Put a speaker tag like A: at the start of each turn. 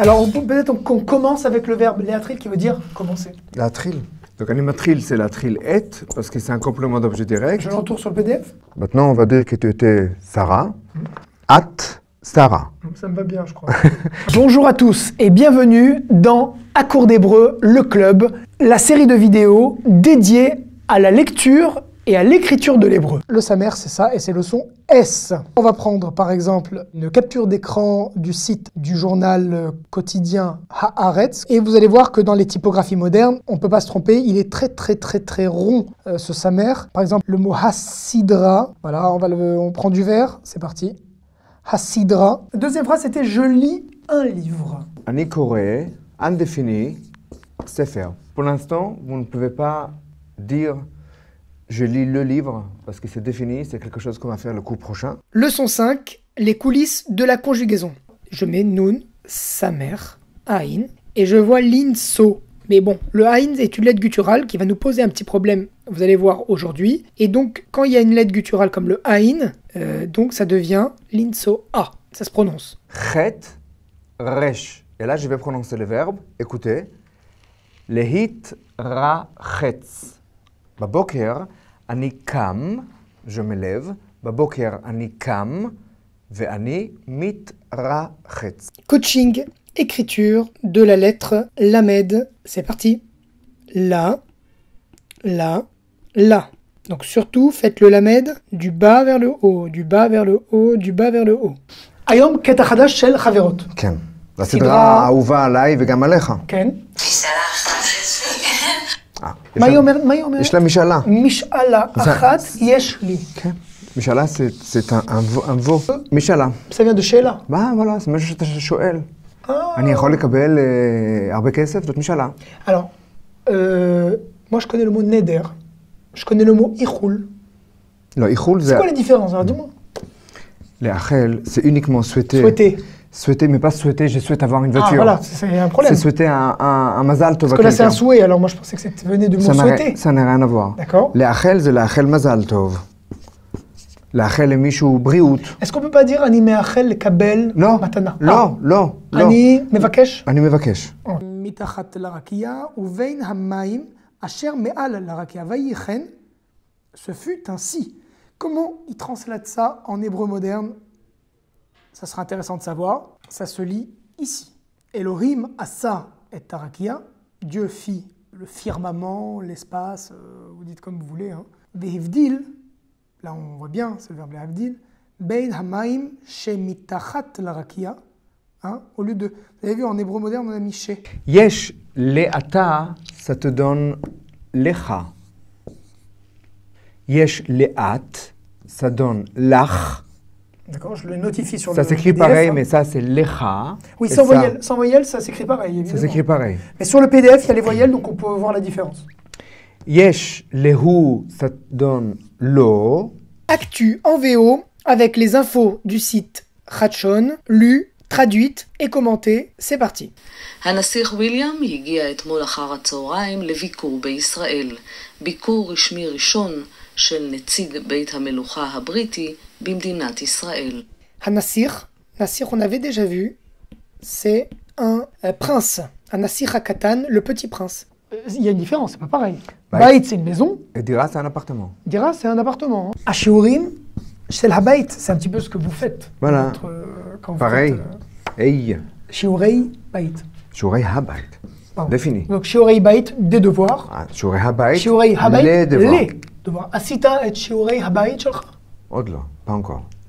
A: Alors, on peut- peut-être qu'on commence avec le verbe léatril qui veut dire commencer.
B: L'atril. Donc animatril, c'est l'atril et, parce que c'est un complément d'objet direct.
A: Je l'entoure sur le PDF.
B: Maintenant, on va dire que tu étais Sarah. At Sarah.
A: Ça me va bien, je crois. Bonjour à tous et bienvenue dans À court d'hébreu, le club, la série de vidéos dédiée à la lecture et à l'écriture de l'hébreu. Le Samer, c'est ça, et c'est le son On va prendre par exemple une capture d'écran du site du journal euh, quotidien Haaretz, et vous allez voir que dans les typographies modernes, on ne peut pas se tromper, il est très très très très rond euh, ce Samer. Par exemple, le mot Hasidra, voilà, on, va on prend du verre, c'est parti. Hasidra. Deuxième phrase, c'était je lis un livre.
B: Ani Kore, indéfini, Sefer. Pour l'instant, vous ne pouvez pas dire je lis le livre parce que c'est défini, c'est quelque chose qu'on va faire le coup prochain.
A: Leçon 5, les coulisses de la conjugaison. Je mets nun, sa mère, aïn, et je vois l'inso. Mais bon, le aïn est une lettre gutturale qui va nous poser un petit problème, vous allez voir aujourd'hui. Et donc, quand il y a une lettre gutturale comme le aïn, euh, donc ça devient l'inso a. Ça se prononce.
B: Chet, resh. Et là, je vais prononcer le verbe. Écoutez. Lehit rachetz. Baboker, ani kam, je me lève. Baboker, ani kam, ve'ani mit rachetz.
A: Coaching, écriture de la lettre lamed. C'est parti. La, la, la. Donc surtout, faites le lamed du bas vers le haut, du bas vers le haut, du bas vers le haut. היום קטע חדש של חברות.
B: כן.
A: סדרה-
B: הסדרה האהובה עליי וגם עליך.
A: כן.
C: משאלה אחת אצלי.
B: אה, יש
A: מה היא
B: לה-
A: אומרת? מה היא אומרת?
B: יש לה משאלה.
A: משאלה
B: זה-
A: אחת יש לי.
B: כן. משאלה זה- זה un- un vo- un veau. משאלה.
A: Ça vient de שאלה.
B: מה, וואלה, זה משהו שאתה שואל.
A: Ah.
B: אני יכול לקבל אה, הרבה כסף? זאת משאלה.
A: Alors, euh, moi je connais le mot neder. Je connais le mot ichoul.
B: לא, איחול זה...
A: C'est quoi les différences Alors dis-moi.
B: לאחל, c'est uniquement souhaiter.
A: Souhaiter.
B: Souhaiter, mais pas souhaiter, je souhaite avoir une
A: Ah
B: voiture.
A: voilà, c'est c'est un problème.
B: C'est souhaiter un, un, un mazal tov
A: Parce
B: à
A: que là c'est un
B: quelqu'un.
A: souhait, alors moi je pensais que ça venait du mot
B: Ça n'a
A: souhaiter.
B: rien- ça n'a rien à voir.
A: D'accord.
B: לאחל זה לאחל מזל טוב. לאחל למישהו בריאות.
A: Est-ce qu'on peut pas dire אני מאחל לקבל
B: לא,
A: מתנה?
B: לא, לא,
A: Ah.
B: לא.
A: אני מבקש.
B: אני מבקש.
A: מתחת לרקיע ובין המים אשר מעל לרקיע. ויחן, ce fut ainsi. Comment il translate ça en hébreu moderne Ça sera intéressant de savoir. Ça se lit ici. Elohim Assa et Tarakia. Dieu fit le firmament, l'espace, euh, vous dites comme vous voulez. Hein. Là on voit bien, c'est le verbe Havdil. Bein Hamaim Shemitachat Larakia. Hein. Au lieu de. Vous avez vu, en hébreu moderne, on a mis chez.
B: Yesh le'ata, ça te donne lecha. Yesh le'at, ça donne lach.
A: D'accord, je le notifie sur
B: Ça
A: le.
B: s'écrit
A: PDF,
B: pareil,
A: hein.
B: mais ça c'est לך.
A: Oui,
B: Et
A: sans
B: ça,
A: voyelle. Sans voyelle, ça s'écrit pareil.
B: Ça
A: évidemment.
B: s'écrit pareil.
A: Mais sur le PDF, il y a les voyelles, donc on peut voir la différence.
B: יש להוא, ça te donne לא.
A: Actu en VO avec les infos du site Ratchon, lues, traduites et commentées. C'est parti.
C: הנסיך ויליאם הגיע אתמול אחר הצהריים לביקור בישראל, ביקור רשמי ראשון של נציג בית המלוכה הבריטי במדינת ישראל.
A: Hanassir. Nassir, on avait déjà vu. C'est un euh, prince. Un Nassir Hakatan, le petit prince. Euh, Il y a une différence, c'est pas pareil.
B: Bait.
A: Bait, c'est une maison.
B: Et dira, c'est un appartement.
A: Dira, c'est un appartement. hein. Ashiurim, c'est la bait. C'est un petit peu ce que vous faites.
B: Voilà.
A: Votre, euh, quand vous
B: Pareil.
A: faites,
B: Hey,
A: euh, Shiurei bait.
B: שיעורי הבית.
A: Pardon.
B: Défini.
A: Donc, Shiurei bait, des devoirs.
B: Ah, שיעורי הבית,
A: שיעורי הבית,
B: les devoirs.
A: les Devoirs. עשית את שיעורי הבית שלך?
B: עוד לא, pas encore.